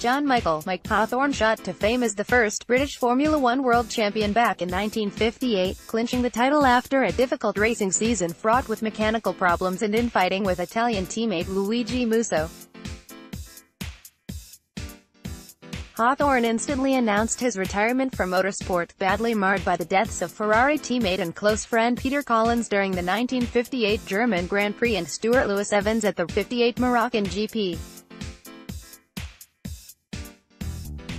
John Michael Mike Hawthorn shot to fame as the first British Formula One world champion back in 1958, clinching the title after a difficult racing season fraught with mechanical problems and infighting with Italian teammate Luigi Musso. Hawthorn instantly announced his retirement from motorsport, badly marred by the deaths of Ferrari teammate and close friend Peter Collins during the 1958 German Grand Prix and Stewart Lewis Evans at the 58 Moroccan GP.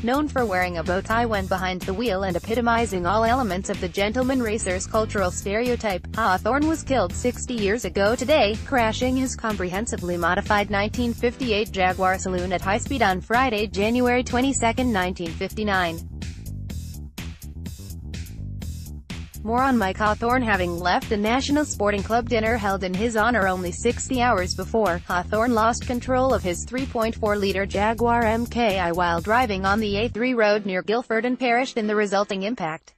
Known for wearing a bow tie when behind the wheel and epitomizing all elements of the gentleman racer's cultural stereotype, Hawthorn was killed 60 years ago today, crashing his comprehensively modified 1958 Jaguar Saloon at high speed on Friday, January 22, 1959. More on Mike Hawthorn having left a National Sporting Club dinner held in his honor only 60 hours before, Hawthorn lost control of his 3.4-litre Jaguar MKI while driving on the A3 road near Guildford and perished in the resulting impact.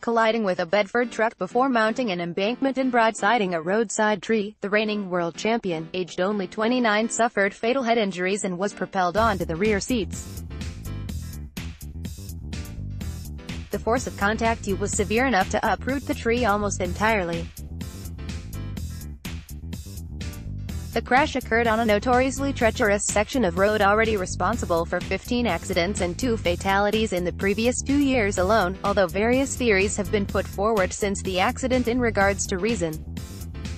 colliding with a Bedford truck before mounting an embankment and broadsiding a roadside tree. The reigning world champion, aged only 29 suffered fatal head injuries and was propelled onto the rear seats. The force of contact you was severe enough to uproot the tree almost entirely. The crash occurred on a notoriously treacherous section of road already responsible for 15 accidents and two fatalities in the previous two years alone, although various theories have been put forward since the accident in regards to reason.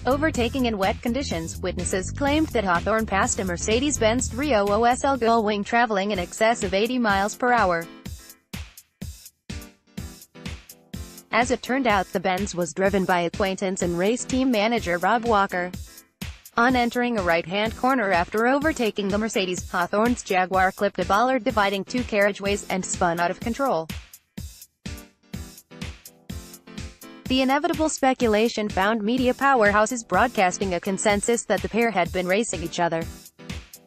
Overtaking in wet conditions, witnesses claimed that Hawthorn passed a Mercedes-Benz 300 SL Gullwing traveling in excess of 80 miles per hour. As it turned out the Benz was driven by acquaintance and race team manager Rob Walker. On entering a right-hand corner after overtaking the Mercedes, Hawthorn's Jaguar clipped a bollard dividing two carriageways, and spun out of control. The inevitable speculation found media powerhouses broadcasting a consensus that the pair had been racing each other.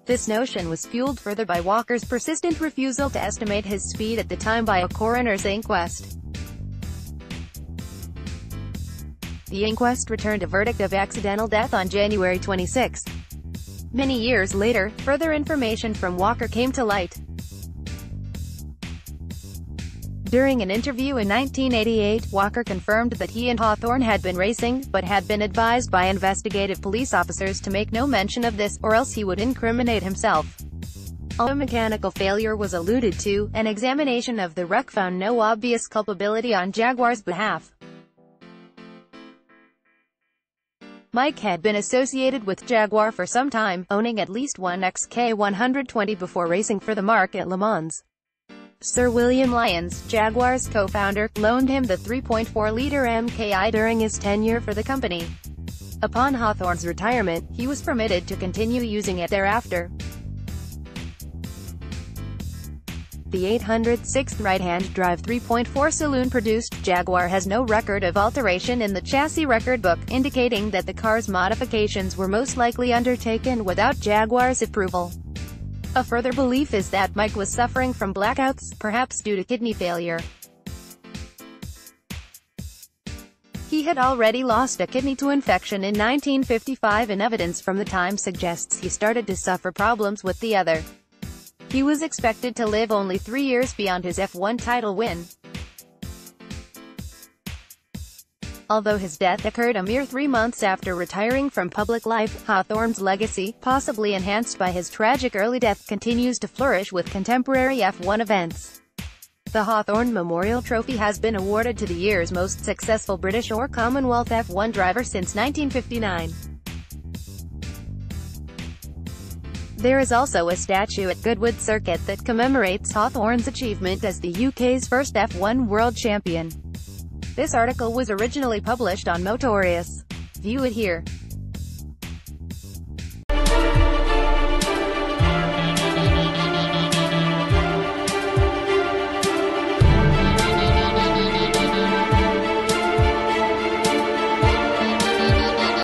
This notion was fueled further by Walker's persistent refusal to estimate his speed at the time by a coroner's inquest. The inquest returned a verdict of accidental death on January 26. Many years later, further information from Walker came to light. During an interview in 1988, Walker confirmed that he and Hawthorn had been racing, but had been advised by investigative police officers to make no mention of this, or else he would incriminate himself. Although mechanical failure was alluded to, an examination of the wreck found no obvious culpability on Jaguar's behalf. Mike had been associated with Jaguar for some time, owning at least one XK120 before racing for the marque at Le Mans. Sir William Lyons, Jaguar's co-founder, loaned him the 3.4-liter MKI during his tenure for the company. Upon Hawthorn's retirement, he was permitted to continue using it thereafter. The 806th right-hand drive 3.4 saloon-produced Jaguar has no record of alteration in the chassis record book, indicating that the car's modifications were most likely undertaken without Jaguar's approval. A further belief is that Mike was suffering from blackouts, perhaps due to kidney failure. He had already lost a kidney to infection in 1955 and evidence from the time suggests he started to suffer problems with the other. He was expected to live only three years beyond his F1 title win. Although his death occurred a mere three months after retiring from public life, Hawthorn's legacy, possibly enhanced by his tragic early death, continues to flourish with contemporary F1 events. The Hawthorn Memorial Trophy has been awarded to the year's most successful British or Commonwealth F1 driver since 1959. There is also a statue at Goodwood Circuit that commemorates Hawthorn's achievement as the UK's first F1 world champion. This article was originally published on Motorious. View it here.